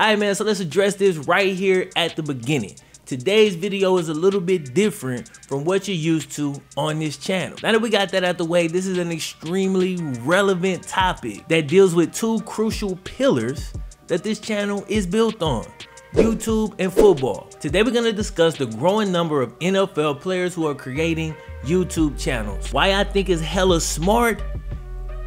Alright man, so let's address this right here at the beginning. Today's video is a little bit different from what you're used to on this channel. Now that we got that out the way, this is an extremely relevant topic that deals with two crucial pillars that this channel is built on. YouTube and football. Today we're going to discuss the growing number of NFL players who are creating YouTube channels. Why I think is hella smart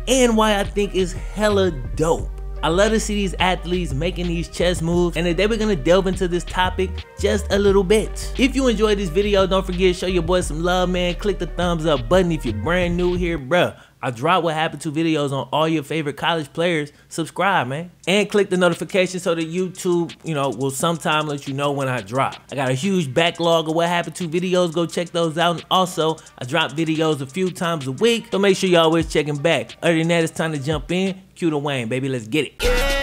and why I think is hella dope. I love to see these athletes making these chess moves and today we're gonna delve into this topic just a little bit. If you enjoyed this video, don't forget to show your boy some love, man. Click the thumbs up button if you're brand new here, bruh. I drop what happened to videos on all your favorite college players. Subscribe, man. And click the notification so that YouTube, you know, will sometime let you know when I drop. I got a huge backlog of what happened to videos. Go check those out. And also, I drop videos a few times a week. So make sure you always checking back. Other than that, it's time to jump in. Cue the Wayne, baby. Let's get it.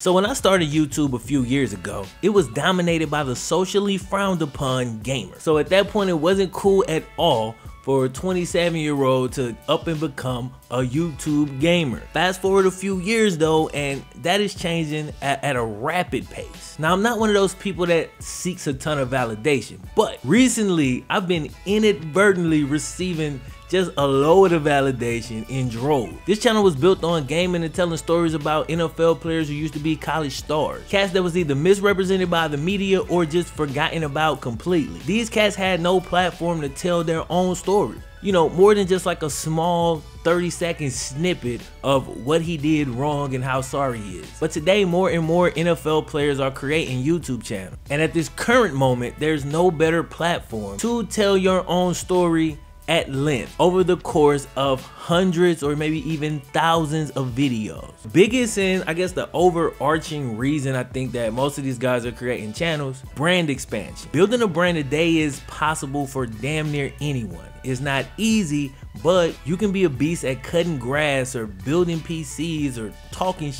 So when I started YouTube a few years ago, it was dominated by the socially frowned upon gamer. So at that point, it wasn't cool at all for a 27 year old to up and become a YouTube gamer. Fast forward a few years though, and that is changing at, at, a rapid pace. Now, I'm not one of those people that seeks a ton of validation, but recently I've been inadvertently receiving just a load of validation in droves. This channel was built on gaming and telling stories about NFL players who used to be college stars. Cats that was either misrepresented by the media or just forgotten about completely. These cats had no platform to tell their own story you know, more than just like a small 30 second snippet of what he did wrong and how sorry he is. But today, more and more NFL players are creating YouTube channels. And at this current moment, there's no better platform to tell your own story at length over the course of hundreds or maybe even thousands of videos. Biggest and I guess the overarching reason I think that most of these guys are creating channels, brand expansion. Building a brand today is possible for damn near anyone. It's not easy, but you can be a beast at cutting grass or building PCs or talking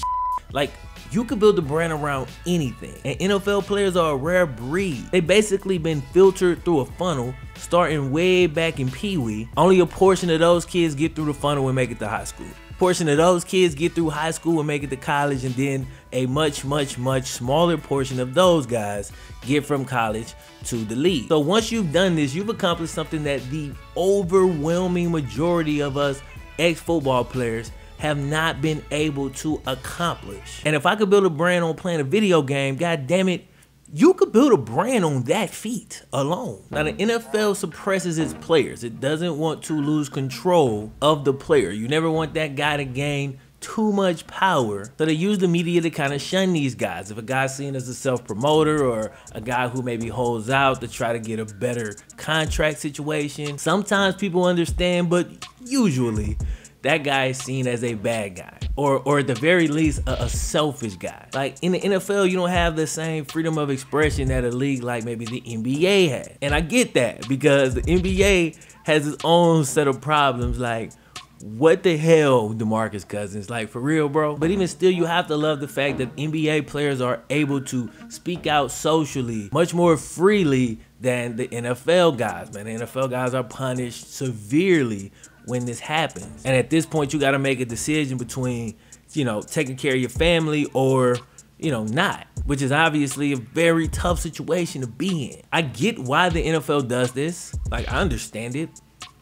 like you could build a brand around anything. And NFL players are a rare breed. They basically been filtered through a funnel starting way back in Pee Wee. Only a portion of those kids get through the funnel and make it to high school. A Portion of those kids get through high school and make it to college, and then a much, much, much smaller portion of those guys get from college to the league. So once you've done this, you've accomplished something that the overwhelming majority of us ex-football players have not been able to accomplish. And if I could build a brand on playing a video game, god damn it, you could build a brand on that feat alone. Now the NFL suppresses its players. It doesn't want to lose control of the player. You never want that guy to gain too much power. So they use the media to kind of shun these guys. If a guy's seen as a self-promoter or a guy who maybe holds out to try to get a better contract situation, sometimes people understand, but usually that guy is seen as a bad guy or or at the very least a, a, selfish guy like in the nfl you don't have the same freedom of expression that a league like maybe the nba has and i get that because the nba has its own set of problems like what the hell, DeMarcus Cousins? Like, for real, bro? But even still, you have to love the fact that NBA players are able to speak out socially much more freely than the NFL guys, man. The NFL guys are punished severely when this happens. And at this point, you got to make a decision between, you know, taking care of your family or, you know, not, which is obviously a very tough situation to be in. I get why the NFL does this. Like, I understand it.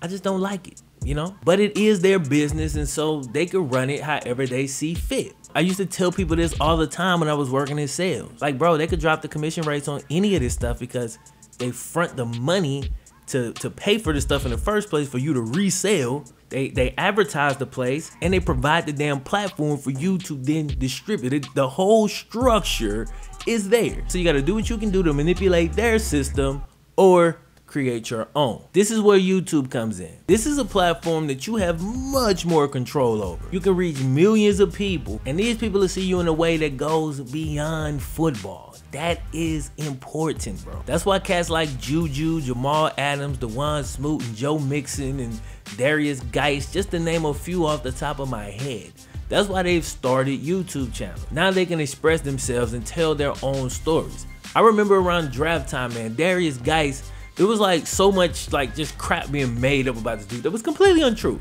I just don't like it, you know? But it is their business, and so they can run it however they see fit. I used to tell people this all the time when I was working in sales. Like, bro, they could drop the commission rates on any of this stuff because they front the money to to pay for the stuff in the first place for you to resell. They they advertise the place and they provide the damn platform for you to then distribute it. The whole structure is there. So you got to do what you can do to manipulate their system or create your own. This is where YouTube comes in. This is a platform that you have much more control over. You can reach millions of people and these people will see you in a way that goes beyond football. That is important, bro. That's why cats like Juju, Jamal Adams, Dawuane Smoot, and Joe Mixon, and Darius Guice, just to name a few off the top of my head. That's why they've started YouTube channels. Now they can express themselves and tell their own stories. I remember around draft time, man, Darius Guice, there was like so much like just crap being made up about this dude that was completely untrue.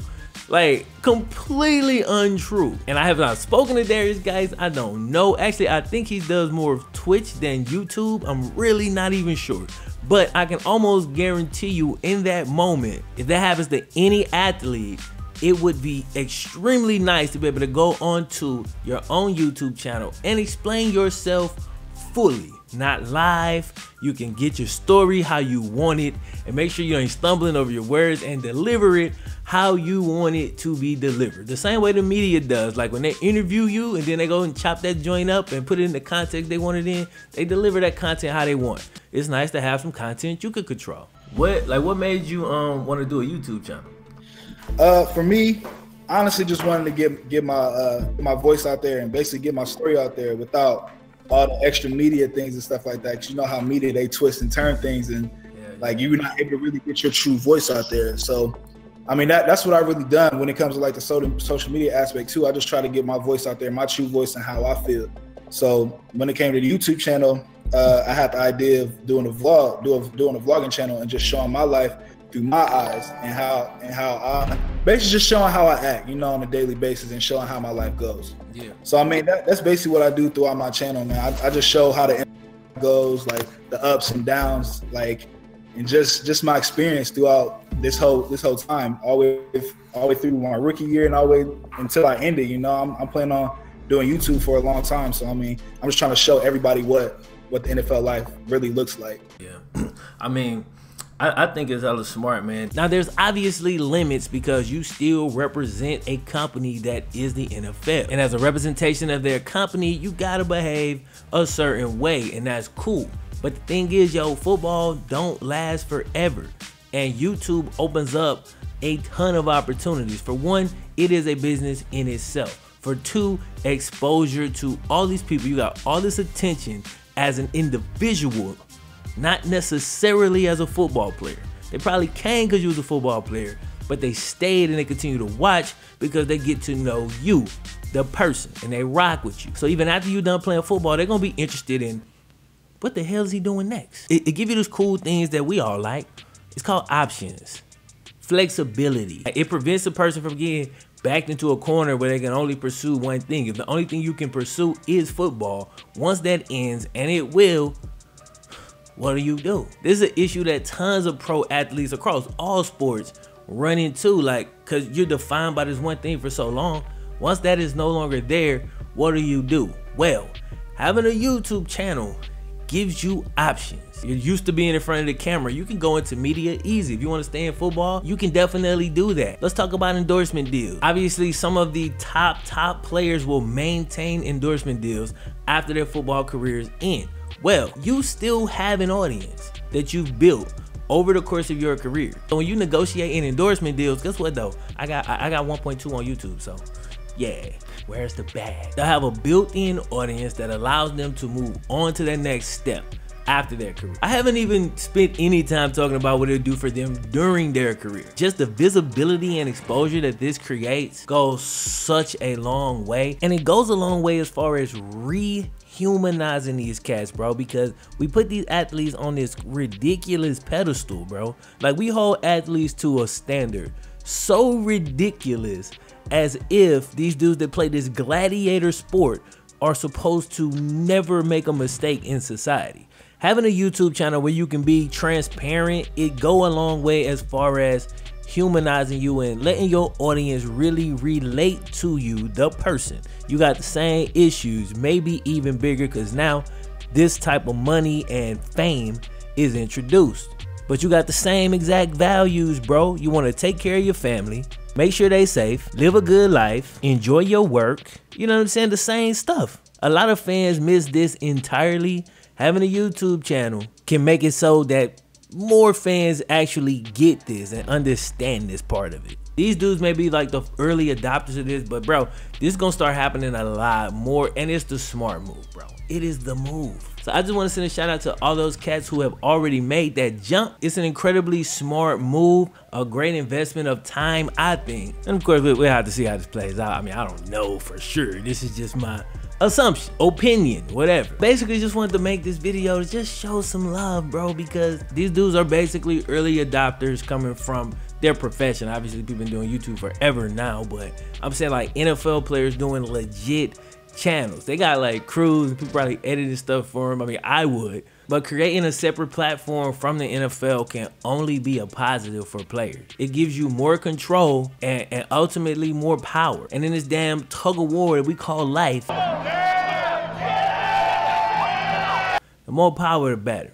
Like completely untrue. And I have not spoken to Darius Guice. I don't know. Actually, I think he does more of Twitch than YouTube. I'm really not even sure. But I can almost guarantee you in that moment, if that happens to any athlete, it would be extremely nice to be able to go onto your own YouTube channel and explain yourself fully not live. You can get your story how you want it and make sure you ain't stumbling over your words and deliver it how you want it to be delivered. The same way the media does. Like when they interview you and then they go and chop that joint up and put it in the context they want it in, they deliver that content how they want. It's nice to have some content you could control. What like what made you um want to do a YouTube channel? Uh for me, honestly just wanted to get get my uh my voice out there and basically get my story out there without all the extra media things and stuff like that. Cause you know how media they twist and turn things, and yeah, like you're not able to really get your true voice out there. So, I mean that that's what I've really done when it comes to like the social media aspect too. I just try to get my voice out there, my true voice, and how I feel. So when it came to the YouTube channel, uh, I had the idea of doing a vlog, doing doing a vlogging channel, and just showing my life through my eyes and how and how I basically just showing how I act, you know, on a daily basis and showing how my life goes. Yeah. So I mean that, that's basically what I do throughout my channel, man. I, I just show how the goes, like the ups and downs, like and just just my experience throughout this whole this whole time, all the way all the way through my rookie year and all the way until I ended. You know, I'm, I'm planning on doing YouTube for a long time. So I mean, I'm just trying to show everybody what what the NFL life really looks like. Yeah, I mean I, I, think it's hella smart, man. Now, there's obviously limits because you still represent a company that is the NFL. And as a representation of their company, you gotta behave a certain way, and that's cool. But the thing is, yo, football don't last forever. And YouTube opens up a ton of opportunities. For one, it is a business in itself. For two, exposure to all these people. You got all this attention as an individual not necessarily as a football player. They probably came because you was a football player, but they stayed and they continue to watch because they get to know you, the person, and they rock with you. So even after you're done playing football, they're gonna be interested in what the hell is he doing next? It, it give you those cool things that we all like. It's called options, flexibility. It prevents a person from getting backed into a corner where they can only pursue one thing. If the only thing you can pursue is football, once that ends, and it will, what do you do? This is an issue that tons of pro athletes across all sports run into, like, cause you're defined by this one thing for so long. Once that is no longer there, what do you do? Well, having a YouTube channel gives you options. You're used to being in front of the camera. You can go into media easy. If you want to stay in football, you can definitely do that. Let's talk about endorsement deals. Obviously, some of the top, top players will maintain endorsement deals after their football careers end. Well, you still have an audience that you've built over the course of your career. So when you negotiate in endorsement deals, guess what though? I got I got 1.2 on YouTube, so yeah, where's the bag? They'll have a built-in audience that allows them to move on to their next step after their career. I haven't even spent any time talking about what it'll do for them during their career. Just the visibility and exposure that this creates goes such a long way. And it goes a long way as far as re humanizing these cats, bro, because we put these athletes on this ridiculous pedestal, bro. Like we hold athletes to a standard so ridiculous as if these dudes that play this gladiator sport are supposed to never make a mistake in society. Having a YouTube channel where you can be transparent, it go a long way as far as humanizing you and letting your audience really relate to you, the person. You got the same issues, maybe even bigger, because now this type of money and fame is introduced. But you got the same exact values, bro. You want to take care of your family, make sure they safe, live a good life, enjoy your work. You know what I'm saying? The same stuff. A lot of fans miss this entirely. Having a YouTube channel can make it so that more fans actually get this and understand this part of it. These dudes may be like the early adopters of this, but bro, this is gonna start happening a lot more, and it's the smart move, bro. It is the move. So I just want to send a shout out to all those cats who have already made that jump. It's an incredibly smart move, a great investment of time, I think. And of course, we'll have to see how this plays out. I mean, I don't know for sure. This is just my assumption, opinion, whatever. Basically just wanted to make this video to just show some love, bro, because these dudes are basically early adopters coming from their profession. Obviously, people been doing YouTube forever now, but I'm saying like NFL players doing legit channels. They got like crews and people probably editing stuff for them. I mean, I would. But creating a separate platform from the NFL can only be a positive for players. It gives you more control and, and ultimately more power. And in this damn tug of war that we call life, the more power, the better.